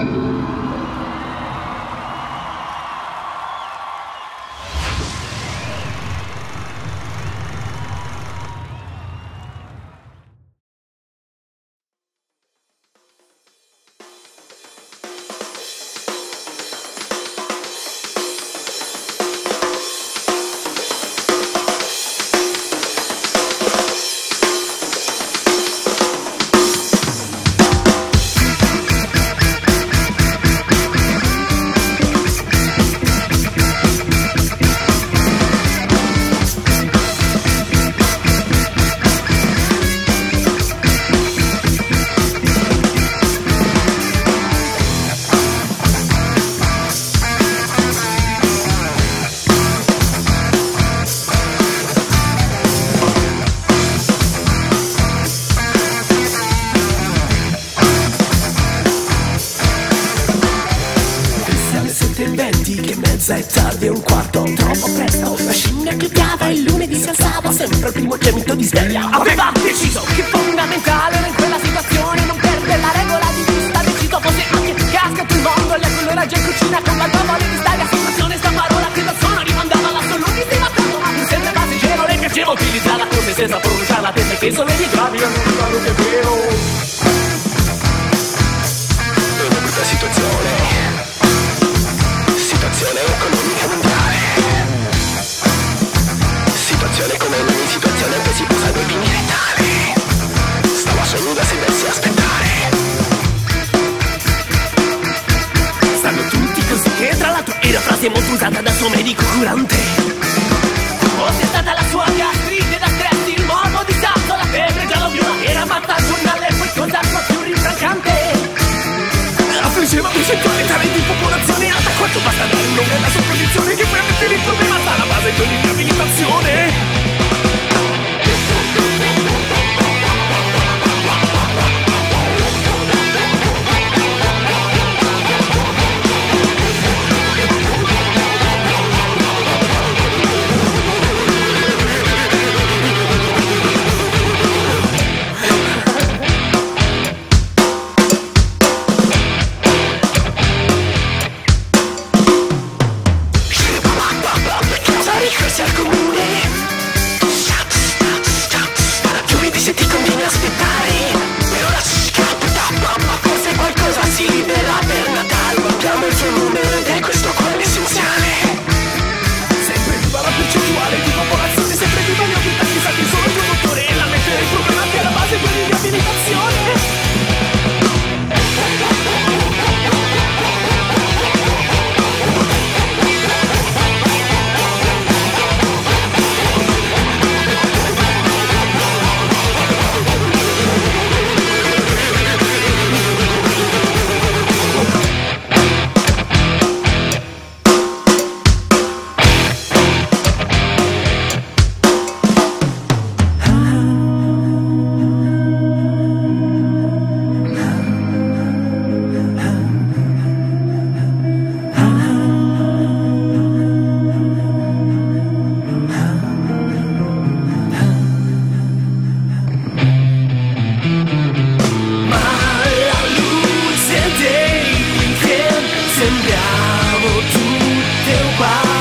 Amen. È tardi e un quarto Troppo presto. La scimmia cliccava il lunedì si alzava Sempre il primo gemito di sveglia. Aveva deciso che fondamentale era in quella situazione Non perde la regola di vista. Deciso fosse anche cascato il mondo E lei quello già in cucina con la tavola di staglia Situazione. Sta parola che da suono rimandava l'assolutisima Ma insieme a passeggero le piaceva utilizzarla Come senza pronunciarla Pensa che sono le gravi a non che è vero era frase molto usata dal suo medico curante. Fosse stata la sua gastrite da stress, il modo di salto, la febbre già lo viola Era matta al giornale poi cos'altro più rinfrancante Affliggeva percentuale tale di popolazione alta quanto basta dare un nome alla sua posizione Che puoi mettere il amo tudo teu.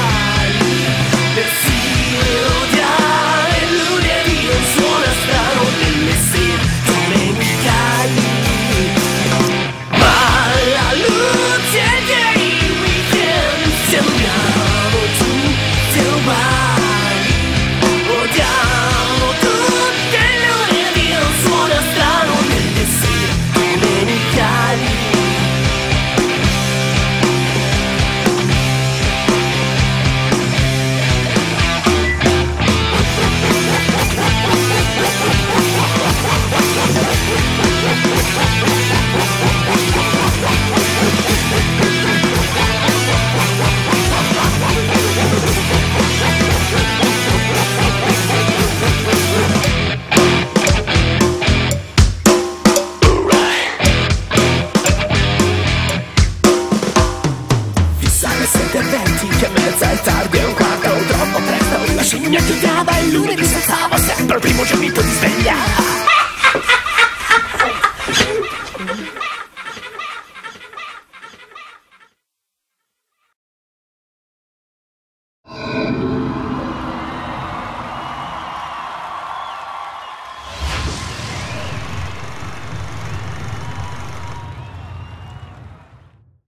Presto La scimmia chiudeva e